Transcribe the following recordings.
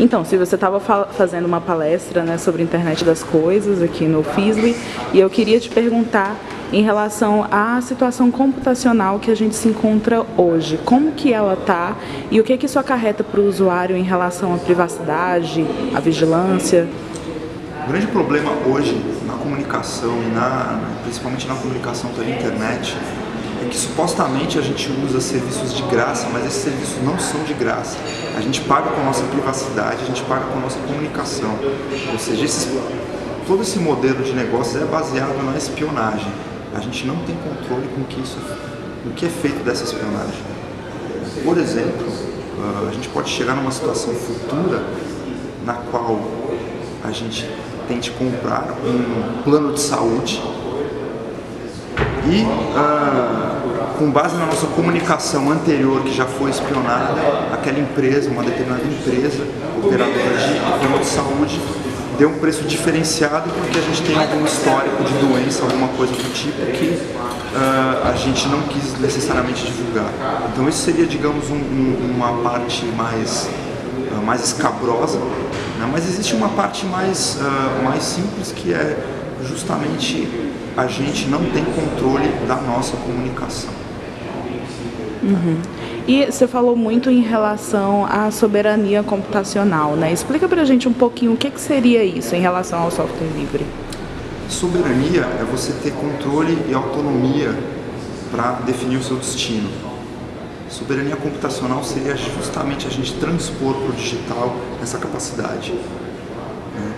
Então, se você estava fazendo uma palestra né, sobre a internet das coisas aqui no FISLE, e eu queria te perguntar em relação à situação computacional que a gente se encontra hoje. Como que ela está e o que, que isso acarreta para o usuário em relação à privacidade, à vigilância? O grande problema hoje na comunicação na, principalmente na comunicação pela internet é que supostamente a gente usa serviços de graça, mas esses serviços não são de graça. A gente paga com a nossa privacidade, a gente paga com a nossa comunicação. Ou seja, esses, todo esse modelo de negócio é baseado na espionagem. A gente não tem controle com que isso, o que é feito dessa espionagem. Por exemplo, ah, a gente pode chegar numa situação futura na qual a gente tente comprar um plano de saúde e uh, com base na nossa comunicação anterior que já foi espionada, aquela empresa, uma determinada empresa, operadora de plano de saúde, deu um preço diferenciado porque a gente tem algum histórico de doença, alguma coisa do tipo que uh, a gente não quis necessariamente divulgar. Então isso seria, digamos, um, um, uma parte mais, uh, mais escabrosa, né? mas existe uma parte mais, mais simples que é justamente a gente não tem controle da nossa comunicação. Uhum. E você falou muito em relação à soberania computacional, né? Explica para a gente um pouquinho o que, que seria isso em relação ao software livre. Soberania é você ter controle e autonomia para definir o seu destino. Soberania computacional seria justamente a gente transpor para o digital essa capacidade.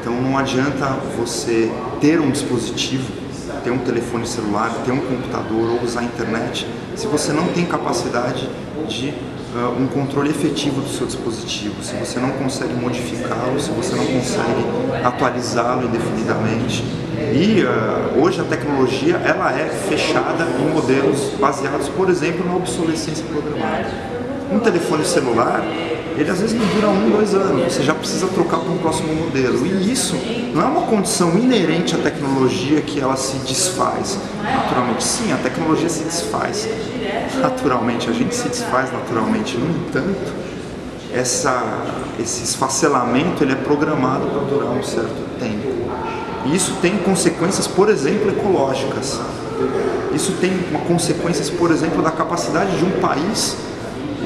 Então não adianta você ter um dispositivo ter um telefone celular, ter um computador ou usar a internet, se você não tem capacidade de uh, um controle efetivo do seu dispositivo, se você não consegue modificá-lo, se você não consegue atualizá-lo indefinidamente. E uh, hoje a tecnologia ela é fechada em modelos baseados, por exemplo, na obsolescência programada. Um telefone celular ele às vezes não dura um, dois anos, você já precisa trocar para um próximo modelo. E isso não é uma condição inerente à tecnologia que ela se desfaz naturalmente. Sim, a tecnologia se desfaz naturalmente, a gente se desfaz naturalmente. No entanto, essa, esse esfacelamento ele é programado para durar um certo tempo. E isso tem consequências, por exemplo, ecológicas. Isso tem consequências, por exemplo, da capacidade de um país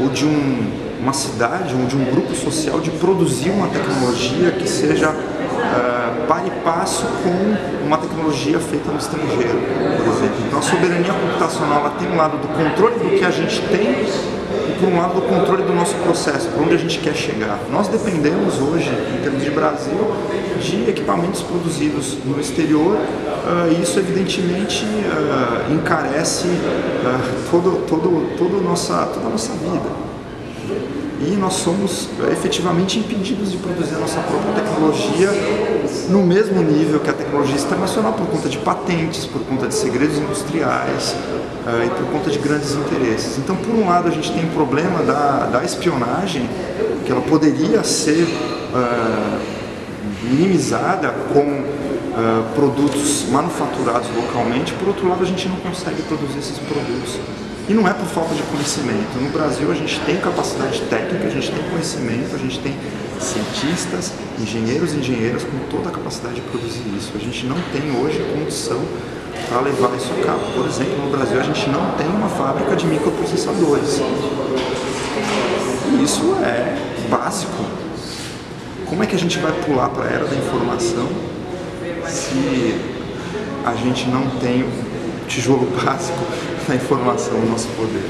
ou de um uma cidade ou de um grupo social de produzir uma tecnologia que seja uh, e passo com uma tecnologia feita no estrangeiro, por exemplo. Então a soberania computacional ela tem um lado do controle do que a gente tem e por um lado do controle do nosso processo, por onde a gente quer chegar. Nós dependemos hoje, em termos de Brasil, de equipamentos produzidos no exterior uh, e isso evidentemente uh, encarece uh, todo, todo, todo nossa, toda a nossa vida e nós somos eh, efetivamente impedidos de produzir a nossa própria tecnologia no mesmo nível que a tecnologia internacional por conta de patentes, por conta de segredos industriais uh, e por conta de grandes interesses. Então, por um lado, a gente tem o um problema da, da espionagem, que ela poderia ser uh, minimizada com uh, produtos manufaturados localmente, por outro lado, a gente não consegue produzir esses produtos e não é por falta de conhecimento. No Brasil a gente tem capacidade técnica, a gente tem conhecimento, a gente tem cientistas, engenheiros e engenheiras com toda a capacidade de produzir isso. A gente não tem hoje condição para levar isso a cabo. Por exemplo, no Brasil a gente não tem uma fábrica de microprocessadores. E isso é básico. Como é que a gente vai pular para a era da informação se a gente não tem um tijolo básico a informação no nosso poder.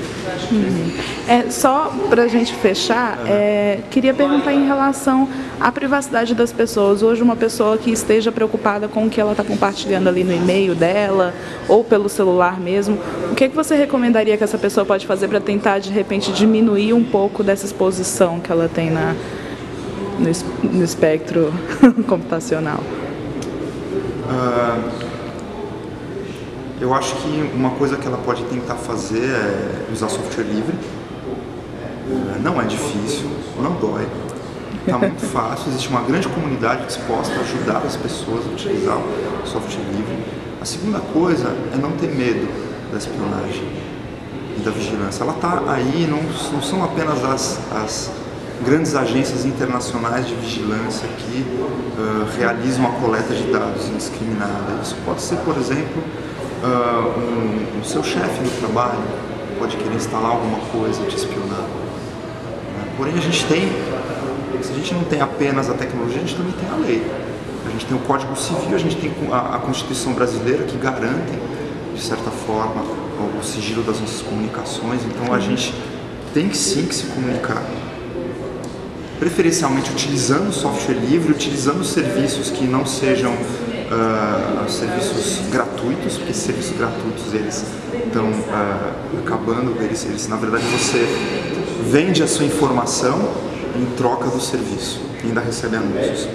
Uhum. É, só para a gente fechar, é, queria perguntar em relação à privacidade das pessoas. Hoje, uma pessoa que esteja preocupada com o que ela está compartilhando ali no e-mail dela ou pelo celular mesmo, o que, é que você recomendaria que essa pessoa pode fazer para tentar, de repente, diminuir um pouco dessa exposição que ela tem na, no, no espectro computacional? Uh eu acho que uma coisa que ela pode tentar fazer é usar software livre. É, não é difícil, não dói, está muito fácil, existe uma grande comunidade disposta a ajudar as pessoas a utilizar o software livre. A segunda coisa é não ter medo da espionagem e da vigilância. Ela está aí, não, não, são apenas as, as grandes agências internacionais de vigilância que uh, realizam a coleta de dados indiscriminada. Isso pode ser, por exemplo, uh, um, um seu chefe no trabalho pode querer instalar alguma coisa, te espionar. Né? Porém, a gente tem, se a gente não tem apenas a tecnologia, a gente também tem a lei. A gente tem o Código Civil, a gente tem a, a Constituição Brasileira que garante, de certa forma, o, o sigilo das nossas comunicações. Então, a gente tem que sim que se comunicar preferencialmente utilizando software livre, utilizando serviços que não sejam uh, serviços gratuitos, porque serviços gratuitos eles estão uh, acabando, eles, eles, na verdade você vende a sua informação em troca do serviço e ainda recebe anúncios.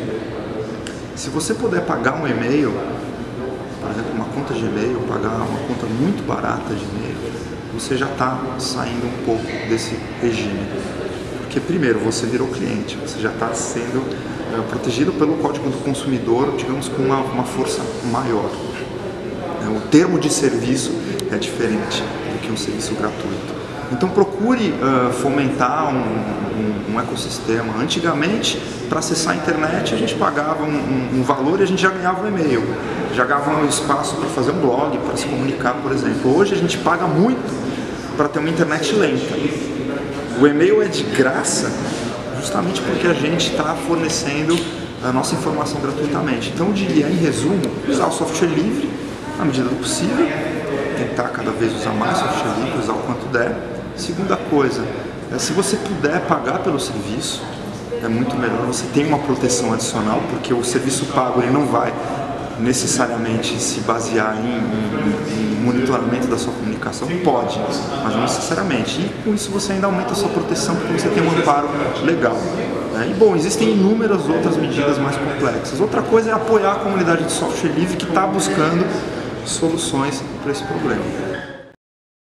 Se você puder pagar um e-mail, por exemplo, uma conta de e-mail, pagar uma conta muito barata de e-mail, você já está saindo um pouco desse regime. Porque primeiro você virou cliente, você já está sendo é, protegido pelo Código do Consumidor, digamos, com uma, uma força maior. É, o termo de serviço é diferente do que um serviço gratuito. Então procure uh, fomentar um, um, um, ecossistema. Antigamente, para acessar a internet, a gente pagava um, um, valor e a gente já ganhava um e-mail, já ganhava um espaço para fazer um blog, para se comunicar, por exemplo. Hoje a gente paga muito para ter uma internet lenta. O e-mail é de graça justamente porque a gente está fornecendo a nossa informação gratuitamente. Então, eu diria, em resumo, usar o software livre na medida do possível, tentar cada vez usar mais software livre, usar o quanto der. Segunda coisa, é, se você puder pagar pelo serviço, é muito melhor. Você tem uma proteção adicional, porque o serviço pago ele não vai necessariamente se basear em, em, em, monitoramento da sua comunicação? Pode, mas não necessariamente. E com isso você ainda aumenta a sua proteção porque você tem um amparo legal. Né? E bom, existem inúmeras outras medidas mais complexas. Outra coisa é apoiar a comunidade de software livre que está buscando soluções para esse problema.